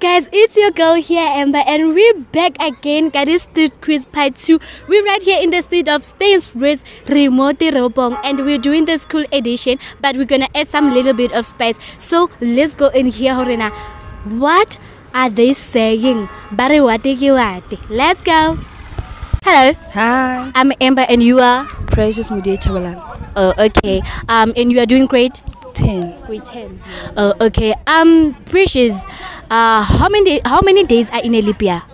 Guys, it's your girl here, Amber, and we're back again. Got this street quiz part two. We're right here in the street of Steynsrus, Remote Robong, and we're doing the school edition, but we're gonna add some little bit of spice. So let's go in here, Horena. What are they saying? Let's go. Hello, Hi, I'm Amber, and you are. Precious Mudia Chabalan. Oh, okay. Um, and you are doing great. 10. Grade 10. Oh, okay. Um, Precious, uh, how many how many days are in a leap year?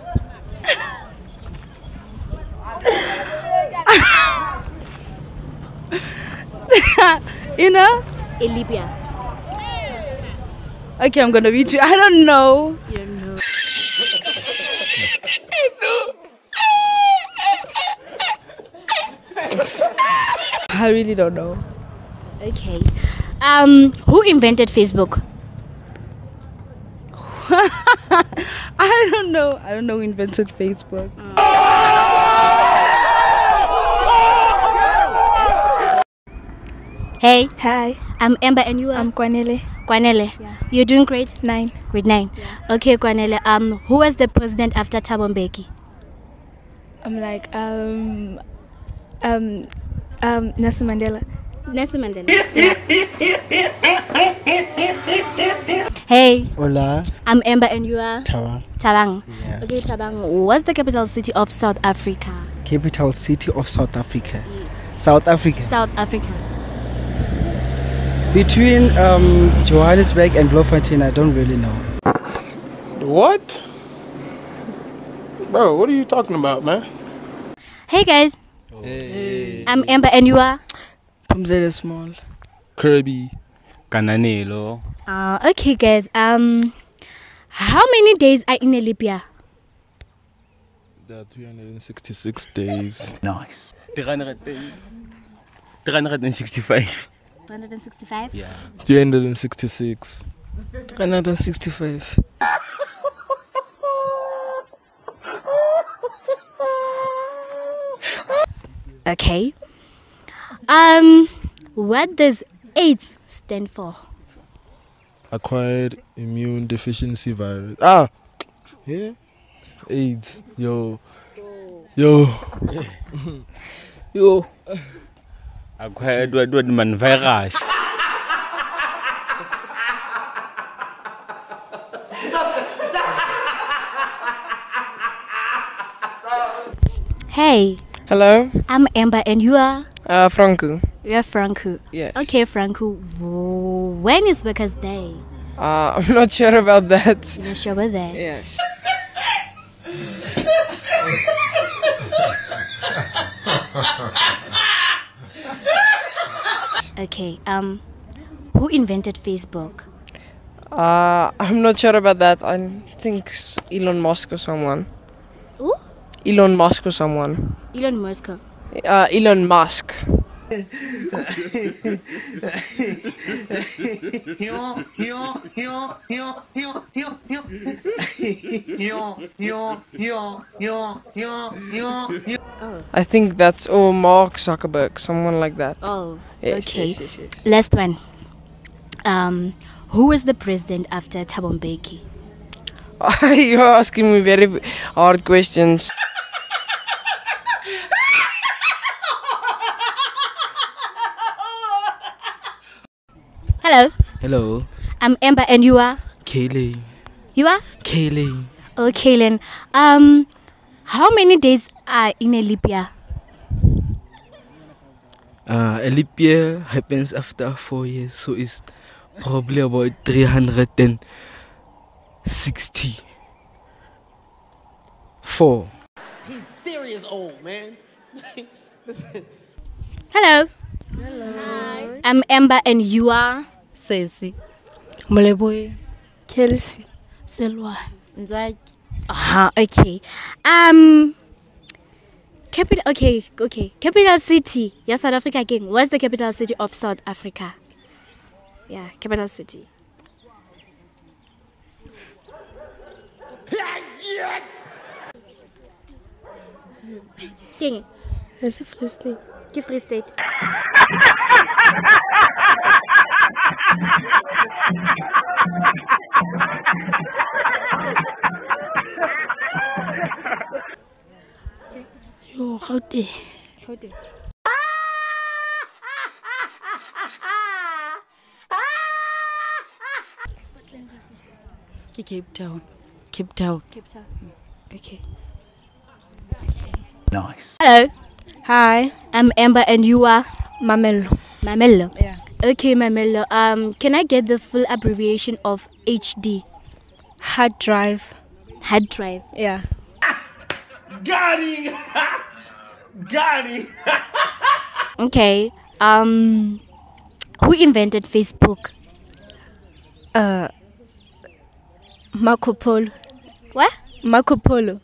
You know? A leap year. Okay, I'm gonna beat you. I don't know. You don't know. I really don't know. Okay. Um, who invented Facebook? I don't know. I don't know who invented Facebook. Hey, Hi, I'm Amber, and you are I'm Kwanele. Kwanele. Yeah. You're doing great. 9. Grade nine. Yeah. Okay, Kwanele. Um, who was the president after Thabo Mbeki? I'm like, um, um, um, Nelson Mandela. Nelson Mandela. hey, Hola, I'm Amber, and you are Tawa. Tabang. Yeah. Okay, Tabang. What's the capital city of South Africa? Capital city of South Africa. South Africa. South Africa. Between um, Johannesburg and Bloemfontein, I don't really know. What? Bro, what are you talking about, man? Hey guys. Hey. I'm Amber, and you are. Pumzele Small. Kirby, Kananelo, Uh, okay, guys. Um, how many days are in Libya? there are 366 days. nice. 300 days. 365. 365? Yeah. 366. 365. Okay. Um, what does AIDS stand for? Acquired immune deficiency virus. Ah! Yeah? AIDS. Yo. Yo. Yo. Acquired what what man virus. Hey, Hello, I'm Amber, and you are. Uh, Franco. You're Franco. Yes. Okay, Franco. When is Workers' Day? Uh, I'm not sure about that. You're not sure about that. Yes. Okay. Um, who invented Facebook? Uh, I'm not sure about that. I think Elon Musk or someone. Who? Elon Musk or someone. Elon Musk. Uh, Elon Musk. I think that's or Mark Zuckerberg, someone like that. Oh. Yes, okay. yes, yes, yes. Last one. Um, who was the president after Thabo Mbeki? You're asking me very hard questions. Hello, Hello, I'm Amber, and you are. Kaylee. You are. Kaylee. Oh, Len. Um, how many days are in a leap year? Uh, a leap year happens after four years, so it's probably about 360. Four. He's serious old, man. Hello. Hello. Hi. I'm Amber, and you are. Sesi. Moleboy. Kelsey. Selwa. Nzaki. Uh-huh, okay. Um capital okay, okay. Capital city. Yeah, South Africa again. What's the capital city of South Africa? Yeah, capital city. Ding. It's a Free State. Free State. Gauteng. Ke Cape Town. Cape Town. Cape Town. Okay. Nice. Hello, Hi, I'm Amber and you are Mamelo. Mamello. Yeah. Okay, Mamello. Um, can I get the full abbreviation of HD? Hard drive. Hard drive. Yeah. Okay. Um, who invented Facebook? Uh, Marco Polo. What? Marco Polo.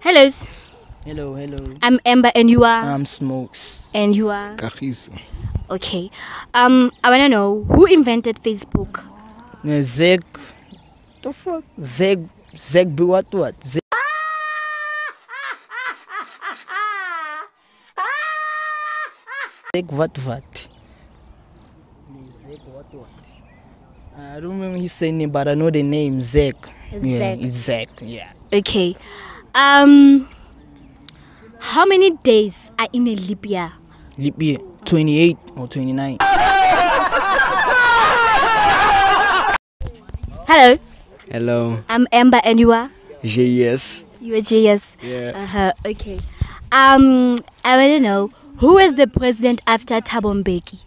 Hello, Hello, hello. I'm Amber and you are I'm Smokes. and you are Kagiso. Okay. Um, I to know who invented Facebook. No, Zeg. The fuck? Zeg. Zeg be what what? Zeg. Zeg what what? Zeg what what? I don't remember his name, but I know the name Zeg. Yeah, Zeg. it's Zeg. Yeah. Okay. Um, how many days are in a leap year? Leap year 28 or 29. Hello, Hello. I'm Amber and you are JS. you are JS. Yeah. Uh huh. Okay. Um, I wanna know who is the president after Thabo Mbeki?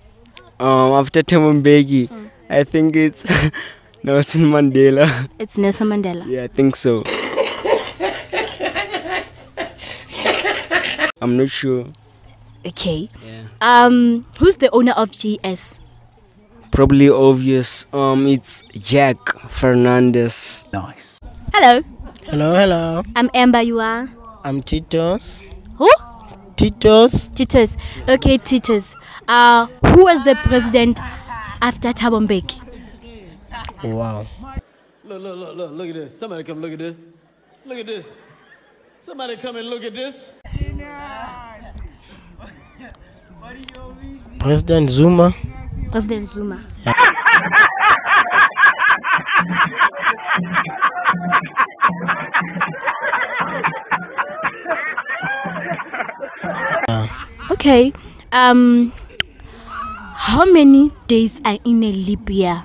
Um, after Thabo Mbeki, I think it's Nelson Mandela. It's Nelson Mandela. Yeah, I think so. I'm not sure. Okay. Yeah. Um, who's the owner of GS? Probably obvious. Um, it's Jack Fernandez. Nice. Hello, Hello, hello. I'm Amber. You are I'm Titos. who? Titos. Titos. Okay, Titos. Uh, who was the president after Thabo Mbeki? Wow. Look, look, look, look, look at this. Somebody come look at this. Look at this. Somebody come and look at this. President Zuma. President Zuma. Okay. Um, how many days are in a leap year?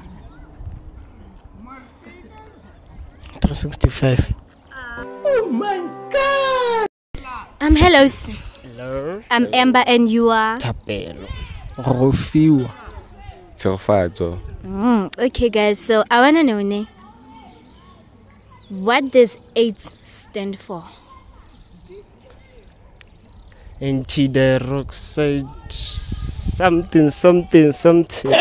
365. Um, hello. Hello. I'm Amber and you are. Tapelo. Rofiwa. Tshegofatso. Mm, okay, guys. So I wanna know, ne, what does AIDS stand for? Antidiroxide. Something, something, something.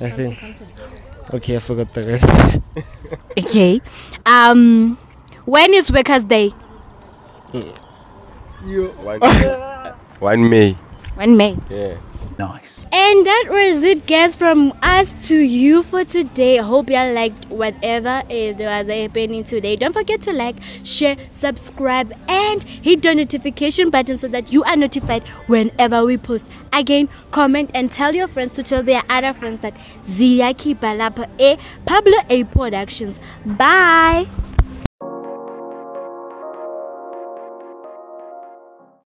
I think. Okay, I forgot the rest. Okay. Um, when is Workers' Day? One, one May. When May. Yeah. Nice. And that was it, guys, from us to you for today. Hope y'all liked whatever is was happening today. Don't forget to like, share, subscribe, and hit the notification button so that you are notified whenever we post. Again, comment and tell your friends to tell their other friends that Ziyaki Balapa A eh, Pablo A Productions. Bye.